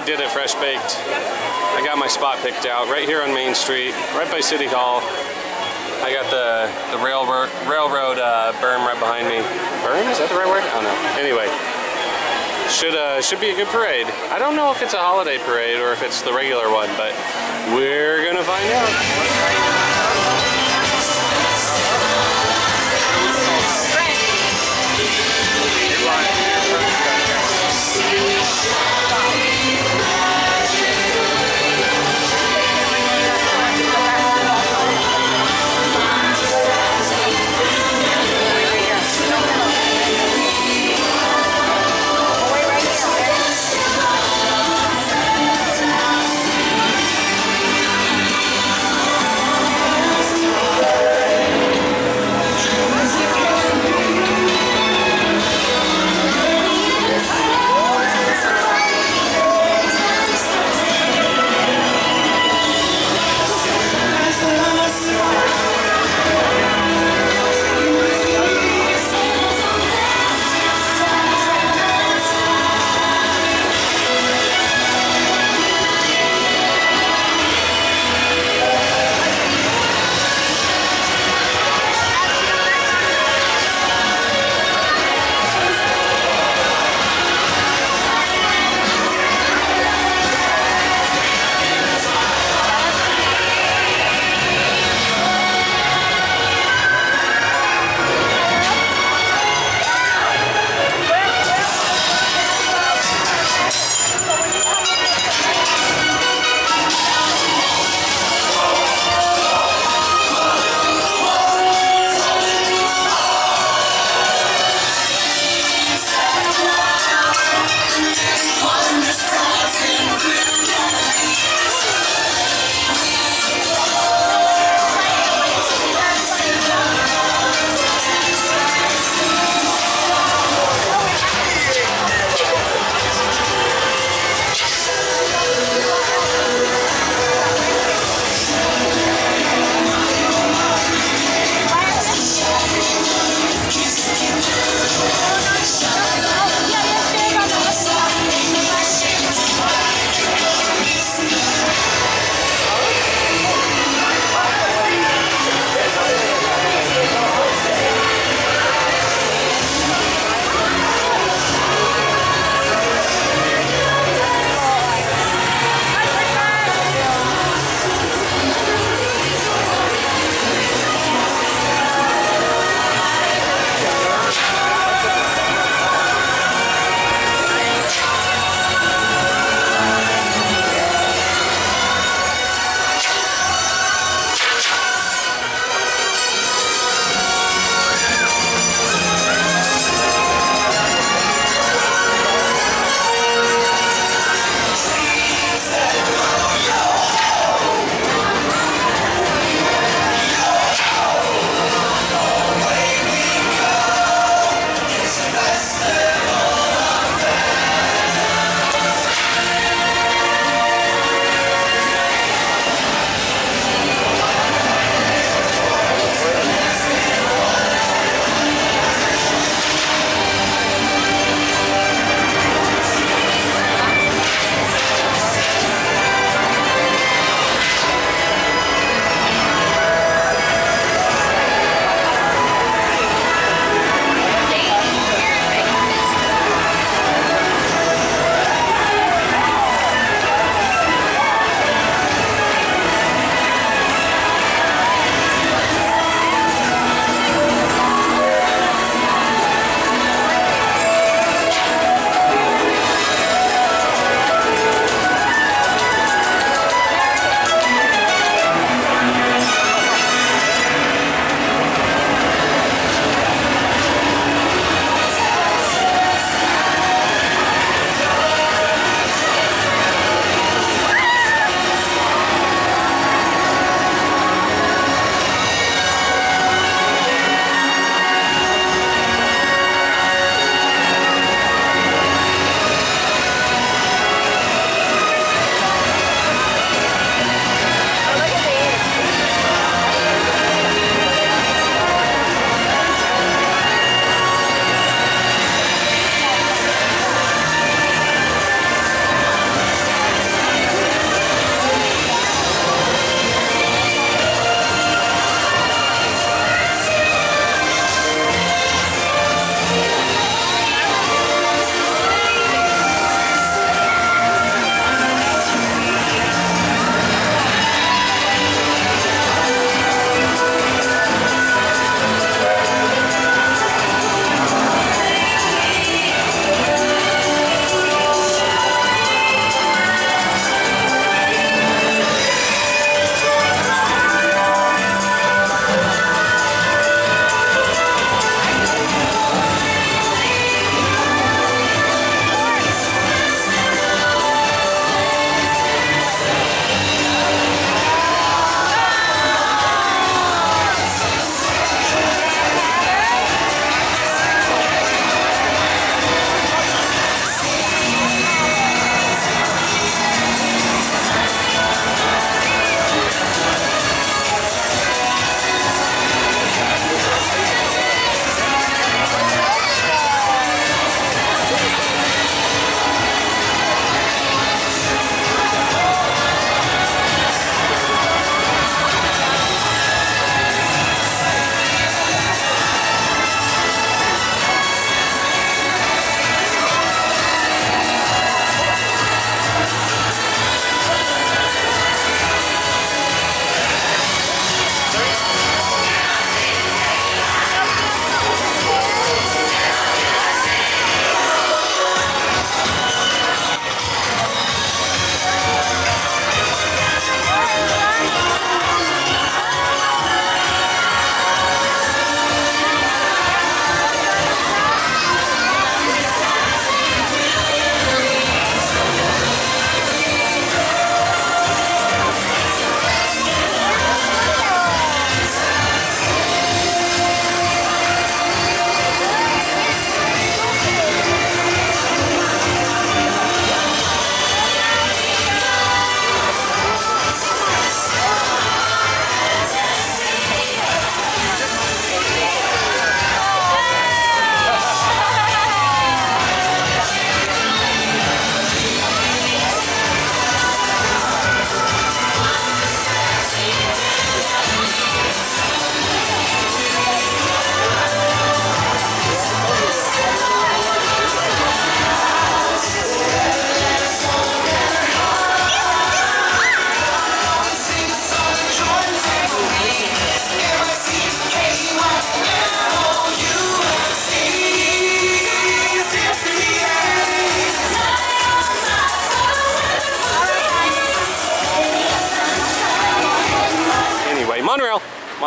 I did it fresh baked. I got my spot picked out right here on Main Street, right by City Hall. I got the the railroad railroad uh, berm right behind me. Berm is that the right word? I don't know. Anyway, should uh, should be a good parade. I don't know if it's a holiday parade or if it's the regular one, but we're gonna find out.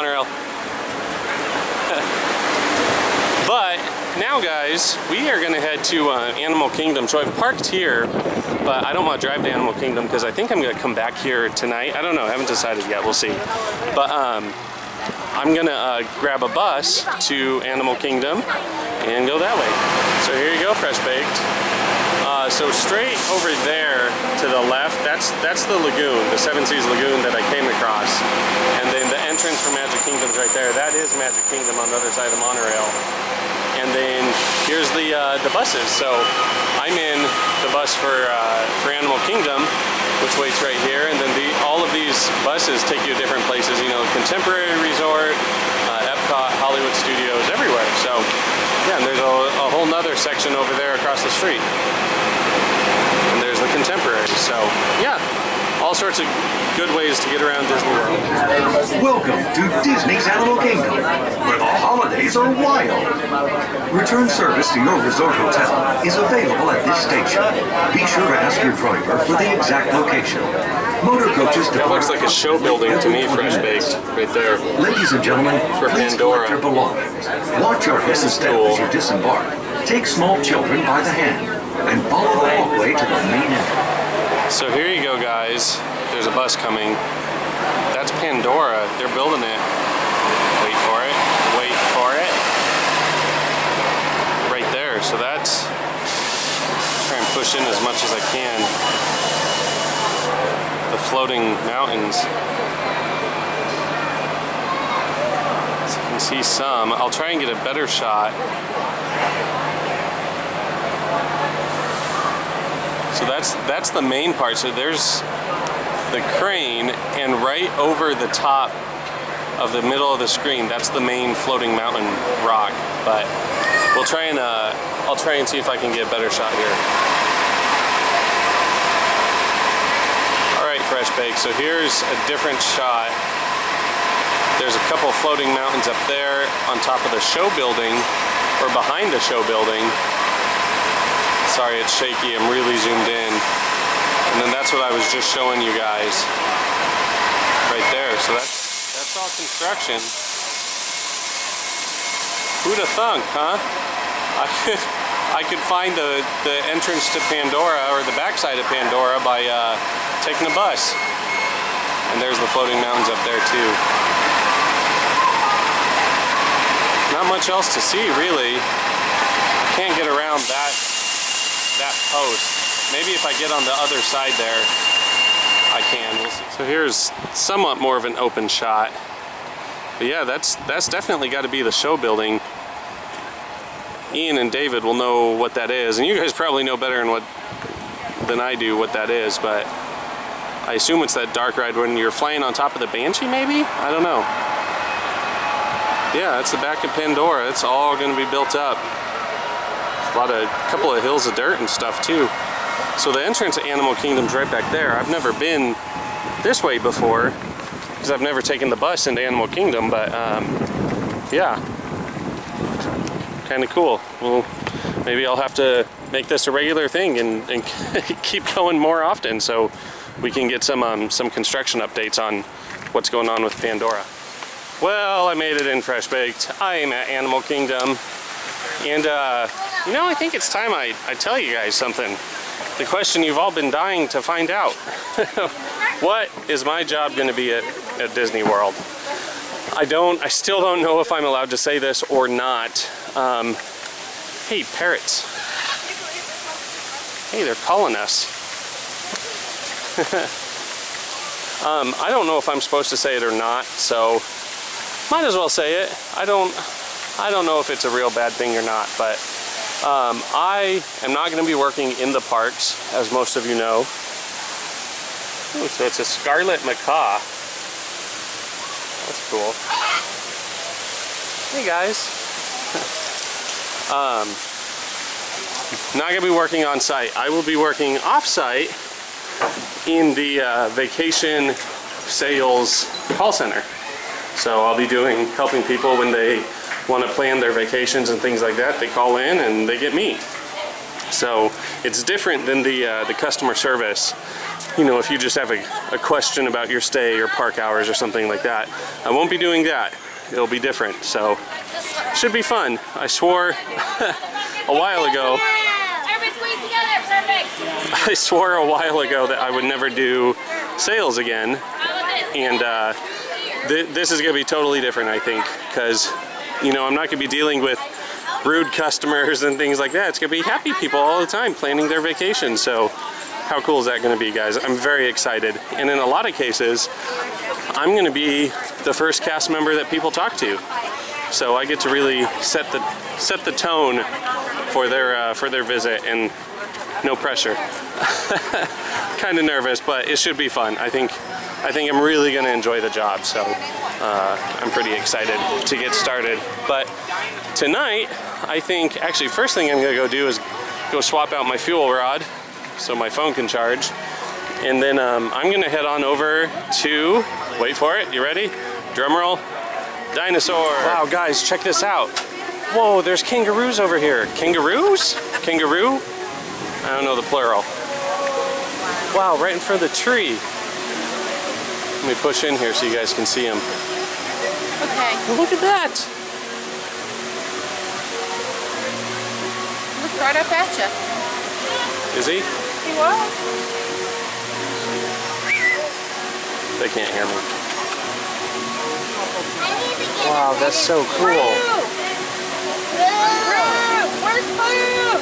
Monorail, but now guys, we are gonna head to uh, Animal Kingdom. So I've parked here, but I don't want to drive to Animal Kingdom because I think I'm gonna come back here tonight. I don't know, I haven't decided yet, we'll see. But um, I'm gonna uh, grab a bus to Animal Kingdom and go that way. So here you go, Fresh Baked. Uh, so straight over there to the left, that's that's the lagoon, the Seven Seas Lagoon that I came across. And then the entrance for Magic Kingdom's right there. That is Magic Kingdom on the other side of the monorail. And then here's the uh, the buses. So I'm in the bus for uh, for Animal Kingdom, which waits right here. And then the all of these buses take you to different places. You know, Contemporary Resort, uh, Epcot, Hollywood Studios, everywhere. So yeah, and there's a, a whole nother section over there across the street. And there's the Contemporary. So yeah, all sorts of good ways to get around Disney World. Welcome to Disney's Animal Kingdom, where the holidays are wild. Return service to your resort hotel is available at this station. Be sure to ask your driver for the exact location. Motor coaches That depart looks like a show building to me, Fresh Baked, right there. Ladies and gentlemen, For please Pandora. collect your belongings. Watch your is step cool. as you disembark. Take small children by the hand and follow the walkway to the main entrance. So here you go, guys. There's a bus coming. That's Pandora. They're building it. Wait for it. Wait for it. Right there. So that's. Try and push in as much as I can. The floating mountains. You can see some. I'll try and get a better shot. So that's that's the main part. So there's the crane, and right over the top of the middle of the screen, that's the main floating mountain rock. But we'll try and uh, I'll try and see if I can get a better shot here. All right, Fresh Bake. So here's a different shot. There's a couple floating mountains up there on top of the show building, or behind the show building. Sorry, it's shaky. I'm really zoomed in. And then that's what I was just showing you guys. Right there. So that's that's all construction. Who'd have thunk, huh? I could I could find the, the entrance to Pandora or the backside of Pandora by uh, taking a bus. And there's the floating mountains up there too. Not much else to see really. I can't get around that that post. Maybe if I get on the other side there, I can. We'll. So here's somewhat more of an open shot. But yeah, that's that's definitely got to be the show building. Ian and David will know what that is, and you guys probably know better than what than I do what that is, but I assume it's that dark ride when you're flying on top of the Banshee, maybe? I don't know. Yeah, that's the back of Pandora. It's all going to be built up. A lot of, couple of hills of dirt and stuff too. So the entrance to Animal Kingdom's right back there. I've never been this way before because I've never taken the bus into Animal Kingdom, but um, yeah, kind of cool. Well, maybe I'll have to make this a regular thing and, and keep going more often so we can get some um, some construction updates on what's going on with Pandora. Well, I made it in Fresh Baked. I am at Animal Kingdom. And, uh, you know, I think it's time I, I tell you guys something. The question you've all been dying to find out. what is my job going to be at, at Disney World? I don't, I still don't know if I'm allowed to say this or not. Um, hey, parrots. Hey, they're calling us. um, I don't know if I'm supposed to say it or not, so might as well say it. I don't, I don't know if it's a real bad thing or not, but um, I am not going to be working in the parks, as most of you know. Ooh, so it's a scarlet macaw. That's cool. Hey guys. um, not going to be working on site. I will be working off site in the uh, vacation sales call center. So I'll be doing, helping people when they want to plan their vacations and things like that. They call in and they get me. So it's different than the uh, the customer service you know, if you just have a, a question about your stay or park hours or something like that. I won't be doing that. It'll be different. So, should be fun. I swore a while ago. I swore a while ago that I would never do sales again, and uh, th this is going to be totally different, I think, because you know I'm not going to be dealing with rude customers and things like that. It's going to be happy people all the time planning their vacation. So, how cool is that going to be, guys? I'm very excited, and in a lot of cases, I'm going to be the first cast member that people talk to. So I get to really set the set the tone for their uh, for their visit and no pressure. kind of nervous, but it should be fun. I think I think I'm really going to enjoy the job. So uh, I'm pretty excited to get started. But tonight, I think actually first thing I'm going to go do is go swap out my fuel rod so my phone can charge. And then um, I'm going to head on over to wait for it. You ready? Drum roll. Dinosaur. Wow, guys, check this out. Whoa, there's kangaroos over here. Kangaroos? Kangaroo? I don't know the plural. Wow, right in front of the tree. Let me push in here so you guys can see them. Okay. Look at that. Look right up at you. Is he? He was. They can't hear me. Wow, that's so cool. Blue, Where's Blue?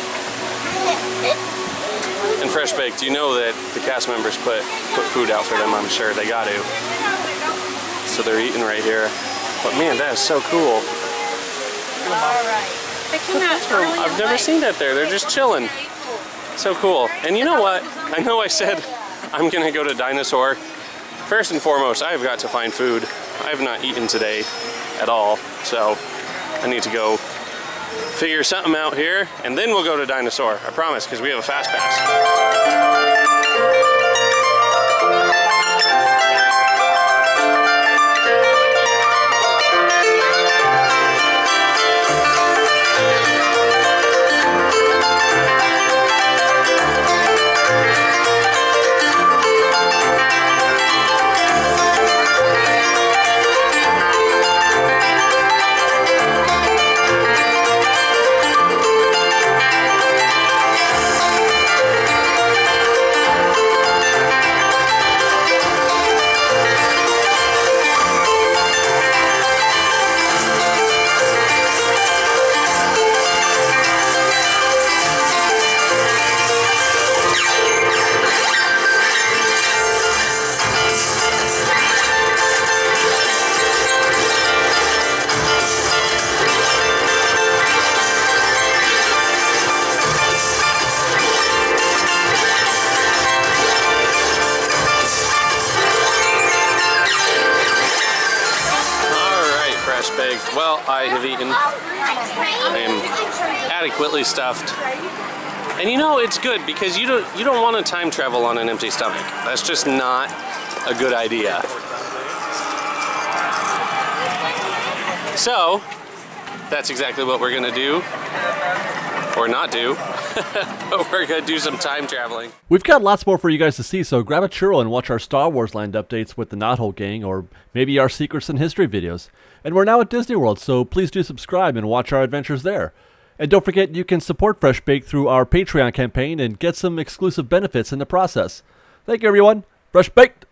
And Fresh Baked, Do you know that the cast members put put food out for them, I'm sure. They got to. So they're eating right here. But man, that is so cool. Alright. They came out early I've never late. seen that there. They're just chilling. So cool. And you know what? I know I said I'm gonna go to Dinosaur. First and foremost, I have got to find food. I have not eaten today at all. So I need to go figure something out here and then we'll go to Dinosaur. I promise, because we have a fast pass. Stuffed. And you know it's good because you don't you don't want to time travel on an empty stomach. That's just not a good idea. So that's exactly what we're gonna do. Or not do. but we're gonna do some time traveling. We've got lots more for you guys to see, so grab a churro and watch our Star Wars Land updates with the Knothole Gang, or maybe our Secrets and History videos. And we're now at Disney World, so please do subscribe and watch our adventures there. And don't forget you can support Fresh Bake through our Patreon campaign and get some exclusive benefits in the process. Thank you everyone. Fresh Baked!